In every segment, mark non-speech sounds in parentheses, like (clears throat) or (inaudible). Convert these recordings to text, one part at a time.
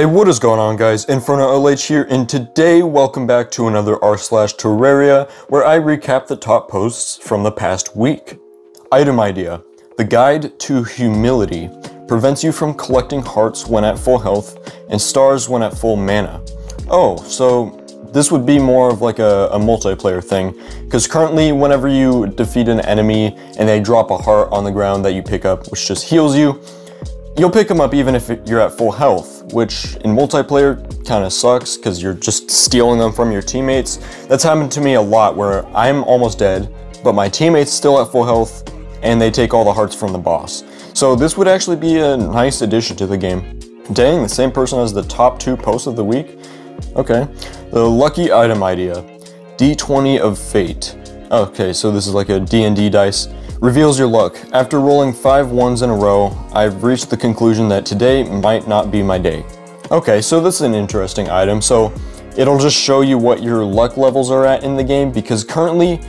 Hey, what is going on guys? Inferno LH here, and today welcome back to another r slash Terraria, where I recap the top posts from the past week. Item idea. The Guide to Humility prevents you from collecting hearts when at full health, and stars when at full mana. Oh, so this would be more of like a, a multiplayer thing, because currently whenever you defeat an enemy and they drop a heart on the ground that you pick up, which just heals you, You'll pick them up even if you're at full health, which in multiplayer kind of sucks because you're just stealing them from your teammates. That's happened to me a lot where I'm almost dead, but my teammate's still at full health and they take all the hearts from the boss. So this would actually be a nice addition to the game. Dang, the same person as the top two posts of the week? Okay. The lucky item idea. D20 of Fate. Okay, so this is like a D&D dice reveals your luck. After rolling five ones in a row, I've reached the conclusion that today might not be my day. Okay, so this is an interesting item. So it'll just show you what your luck levels are at in the game because currently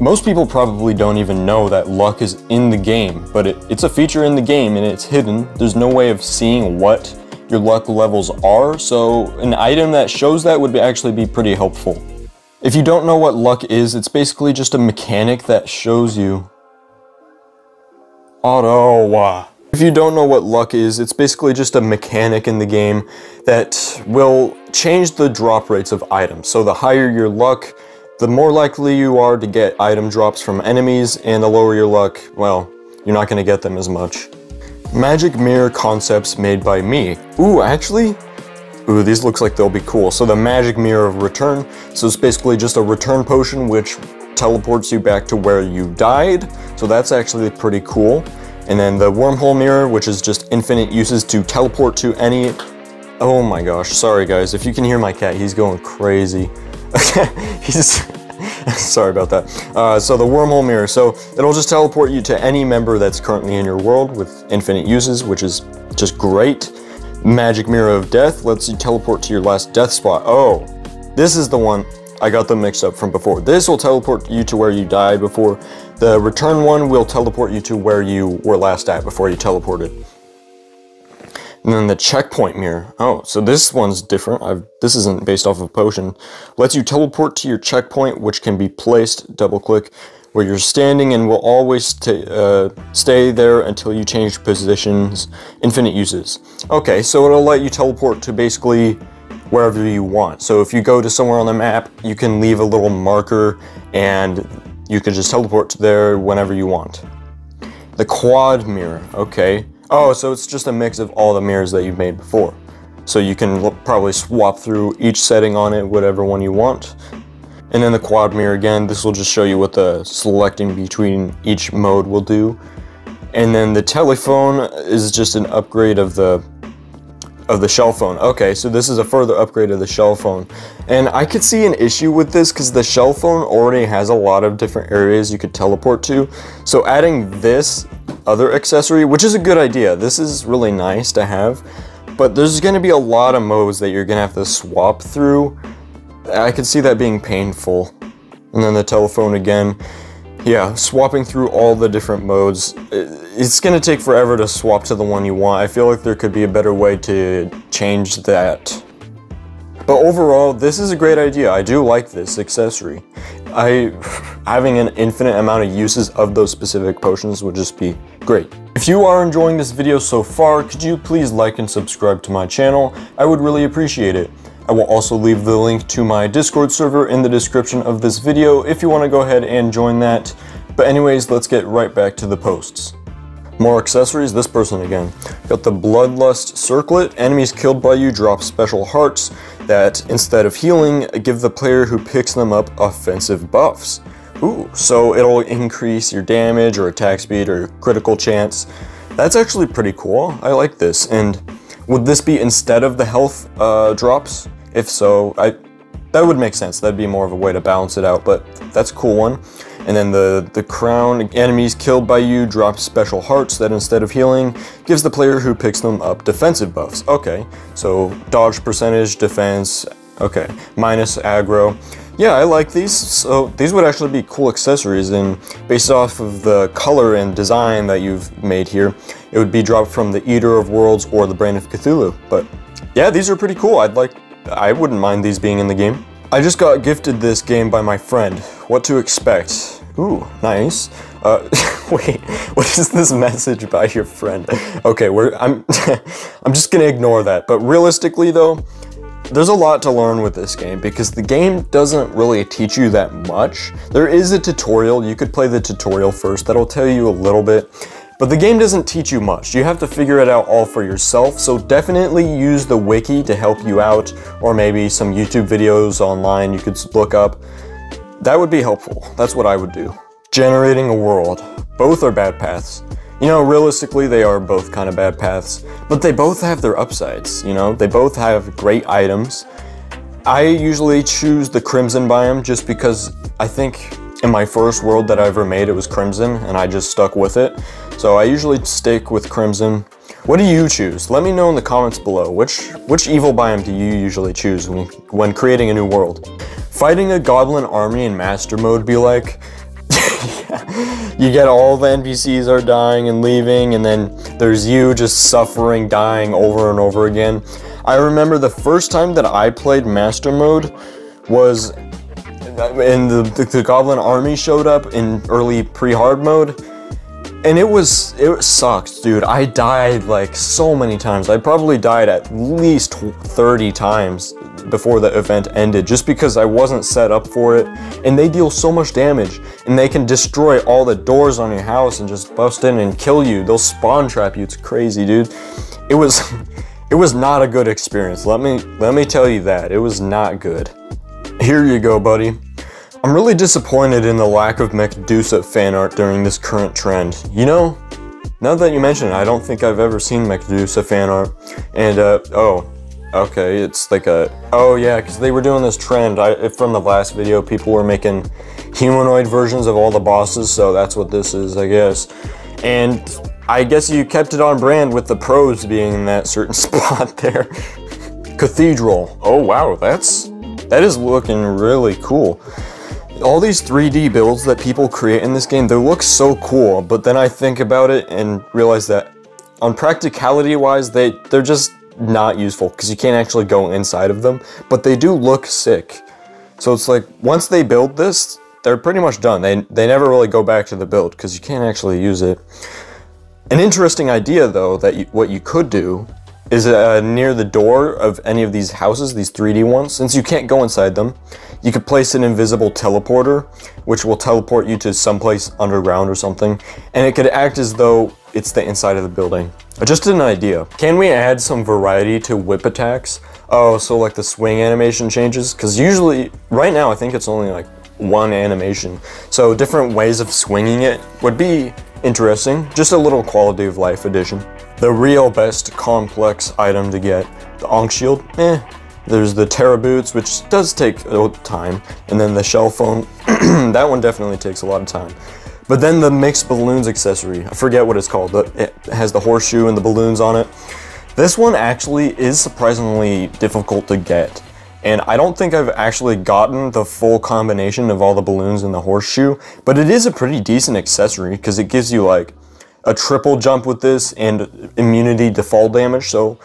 most people probably don't even know that luck is in the game, but it, it's a feature in the game and it's hidden. There's no way of seeing what your luck levels are, so an item that shows that would be actually be pretty helpful. If you don't know what luck is, it's basically just a mechanic that shows you Auto. If you don't know what luck is, it's basically just a mechanic in the game that will change the drop rates of items. So the higher your luck, the more likely you are to get item drops from enemies, and the lower your luck, well, you're not going to get them as much. Magic Mirror concepts made by me. Ooh, actually, ooh, these looks like they'll be cool. So the Magic Mirror of Return, so it's basically just a return potion which teleports you back to where you died. So that's actually pretty cool. And then the wormhole mirror, which is just infinite uses to teleport to any... Oh my gosh, sorry guys. If you can hear my cat, he's going crazy. (laughs) he's... (laughs) sorry about that. Uh, so the wormhole mirror, so it'll just teleport you to any member that's currently in your world with infinite uses, which is just great. Magic Mirror of Death lets you teleport to your last death spot. Oh, this is the one I got them mixed up from before. This will teleport you to where you died before. The return one will teleport you to where you were last at before you teleported. And then the checkpoint mirror. Oh, so this one's different. I've, this isn't based off of a potion. Lets you teleport to your checkpoint, which can be placed, double click, where you're standing and will always uh, stay there until you change positions. Infinite uses. Okay, so it'll let you teleport to basically wherever you want. So if you go to somewhere on the map, you can leave a little marker and you can just teleport to there whenever you want. The quad mirror, okay. Oh, so it's just a mix of all the mirrors that you've made before. So you can probably swap through each setting on it, whatever one you want. And then the quad mirror again, this will just show you what the selecting between each mode will do. And then the telephone is just an upgrade of the of the shell phone. Okay, so this is a further upgrade of the shell phone. And I could see an issue with this because the shell phone already has a lot of different areas you could teleport to. So adding this other accessory, which is a good idea. This is really nice to have, but there's gonna be a lot of modes that you're gonna have to swap through. I could see that being painful. And then the telephone again. Yeah, swapping through all the different modes, it's to take forever to swap to the one you want. I feel like there could be a better way to change that. But overall, this is a great idea. I do like this accessory. I, (laughs) having an infinite amount of uses of those specific potions would just be great. If you are enjoying this video so far, could you please like and subscribe to my channel? I would really appreciate it. I will also leave the link to my Discord server in the description of this video if you want to go ahead and join that. But anyways, let's get right back to the posts. More accessories, this person again. Got the Bloodlust Circlet. Enemies killed by you drop special hearts that, instead of healing, give the player who picks them up offensive buffs. Ooh, so it'll increase your damage or attack speed or critical chance. That's actually pretty cool. I like this. And would this be instead of the health uh, drops? If so, I that would make sense. That'd be more of a way to balance it out, but that's a cool one. And then the, the crown, enemies killed by you drop special hearts that instead of healing, gives the player who picks them up defensive buffs. Okay, so dodge percentage, defense, okay, minus aggro. Yeah, I like these. So these would actually be cool accessories and based off of the color and design that you've made here, it would be dropped from the Eater of Worlds or the Brain of Cthulhu. But yeah, these are pretty cool. I'd like, I wouldn't mind these being in the game. I just got gifted this game by my friend. What to expect? Ooh, nice. Uh, (laughs) wait, what is this message by your friend? Okay, we're, I'm, (laughs) I'm just gonna ignore that. But realistically though, there's a lot to learn with this game because the game doesn't really teach you that much. There is a tutorial, you could play the tutorial first, that'll tell you a little bit, but the game doesn't teach you much. You have to figure it out all for yourself, so definitely use the wiki to help you out, or maybe some YouTube videos online you could look up. That would be helpful. That's what I would do. Generating a world. Both are bad paths. You know, realistically, they are both kind of bad paths, but they both have their upsides, you know? They both have great items. I usually choose the Crimson biome just because I think in my first world that I ever made, it was Crimson, and I just stuck with it. So I usually stick with Crimson. What do you choose? Let me know in the comments below. Which, which evil biome do you usually choose when, when creating a new world? Fighting a goblin army in master mode be like, (laughs) you get all the NPCs are dying and leaving, and then there's you just suffering, dying over and over again. I remember the first time that I played Master Mode was uh, and the, the, the Goblin Army showed up in early pre-hard mode, and it was, it sucked, dude. I died like so many times. I probably died at least 30 times before the event ended just because I wasn't set up for it. And they deal so much damage and they can destroy all the doors on your house and just bust in and kill you. They'll spawn trap you. It's crazy, dude. It was, (laughs) it was not a good experience. Let me, let me tell you that. It was not good. Here you go, buddy. I'm really disappointed in the lack of Medusa fan art during this current trend. You know, now that you mention it, I don't think I've ever seen Medusa fan art. And, uh, oh, okay, it's like a, oh yeah, because they were doing this trend. I, from the last video, people were making humanoid versions of all the bosses, so that's what this is, I guess. And I guess you kept it on brand with the pros being in that certain (laughs) spot there. Cathedral. Oh wow, that's, that is looking really cool all these 3D builds that people create in this game, they look so cool, but then I think about it and realize that on practicality wise, they, they're just not useful because you can't actually go inside of them, but they do look sick. So it's like, once they build this, they're pretty much done. They, they never really go back to the build because you can't actually use it. An interesting idea though, that you, what you could do is uh, near the door of any of these houses, these 3D ones, since you can't go inside them, you could place an invisible teleporter, which will teleport you to someplace underground or something, and it could act as though it's the inside of the building. Just an idea. Can we add some variety to whip attacks? Oh, so like the swing animation changes? Because usually, right now, I think it's only like one animation. So different ways of swinging it would be interesting. Just a little quality of life addition. The real best complex item to get, the Ankh Shield, eh. There's the Terra Boots, which does take time, and then the Shell Phone, (clears throat) that one definitely takes a lot of time. But then the Mixed Balloons accessory, I forget what it's called, it has the horseshoe and the balloons on it. This one actually is surprisingly difficult to get. And I don't think I've actually gotten the full combination of all the balloons and the horseshoe, but it is a pretty decent accessory because it gives you like a triple jump with this and immunity to fall damage. So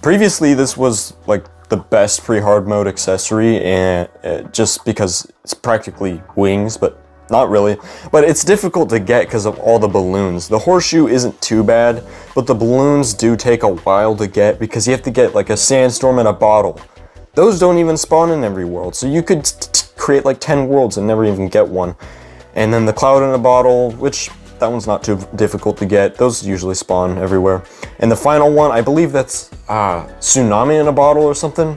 previously this was like the best pre-hard mode accessory and uh, just because it's practically wings, but not really. But it's difficult to get because of all the balloons. The horseshoe isn't too bad, but the balloons do take a while to get because you have to get like a sandstorm in a bottle. Those don't even spawn in every world, so you could create like 10 worlds and never even get one. And then the cloud in a bottle, which that one's not too difficult to get. Those usually spawn everywhere. And the final one, I believe that's uh, Tsunami in a Bottle or something.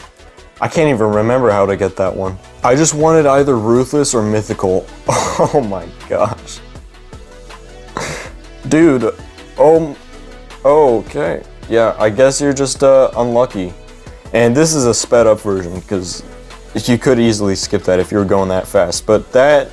I can't even remember how to get that one. I just wanted either Ruthless or Mythical. (laughs) Oh my gosh. (laughs) Dude, oh, okay. Yeah, I guess you're just uh, unlucky. And this is a sped up version because you could easily skip that if you were going that fast. But that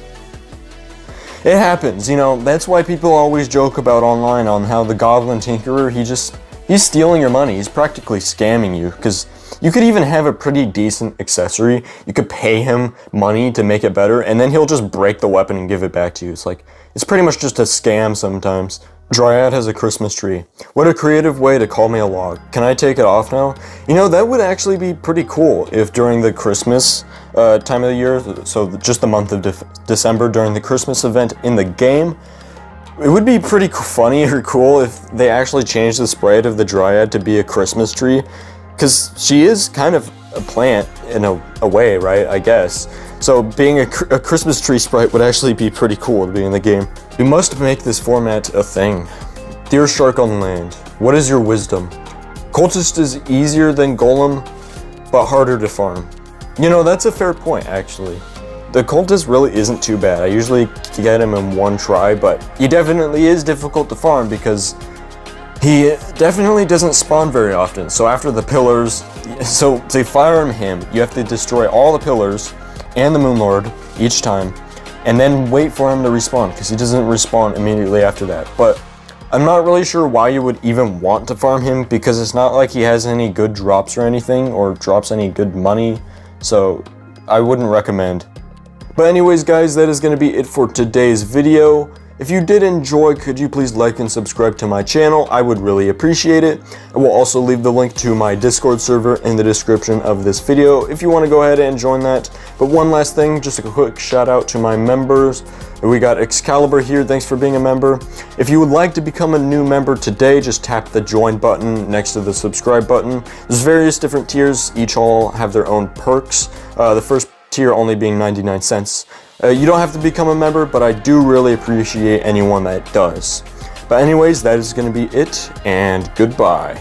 it happens, you know, that's why people always joke about online on how the Goblin Tinkerer, he just, he's stealing your money, he's practically scamming you, because you could even have a pretty decent accessory, you could pay him money to make it better, and then he'll just break the weapon and give it back to you. It's like, it's pretty much just a scam sometimes. Dryad has a Christmas tree. What a creative way to call me a log. Can I take it off now? You know, that would actually be pretty cool if during the Christmas uh, time of the year, so just the month of de December during the Christmas event in the game, it would be pretty funny or cool if they actually changed the sprite of the Dryad to be a Christmas tree. Because she is kind of a plant in a, a way, right? I guess. So being a, a, Christmas tree sprite would actually be pretty cool to be in the game. We must make this format a thing. Dear Shark on Land, what is your wisdom? Cultist is easier than Golem, but harder to farm. You know, that's a fair point, actually. The Cultist really isn't too bad. I usually get him in one try, but he definitely is difficult to farm because he definitely doesn't spawn very often. So after the pillars, (laughs) so to farm him, you have to destroy all the pillars and the Moon Lord each time, and then wait for him to respawn, because he doesn't respawn immediately after that. But I'm not really sure why you would even want to farm him, because it's not like he has any good drops or anything, or drops any good money, so I wouldn't recommend. But anyways guys, that is going to be it for today's video. If you did enjoy, could you please like and subscribe to my channel? I would really appreciate it. I will also leave the link to my Discord server in the description of this video if you want to go ahead and join that. But one last thing, just a quick shout out to my members. We got Excalibur here, thanks for being a member. If you would like to become a new member today, just tap the join button next to the subscribe button. There's various different tiers, each all have their own perks. Uh, the first tier only being 99 cents. Uh, you don't have to become a member, but I do really appreciate anyone that does. But anyways, that is going to be it, and goodbye.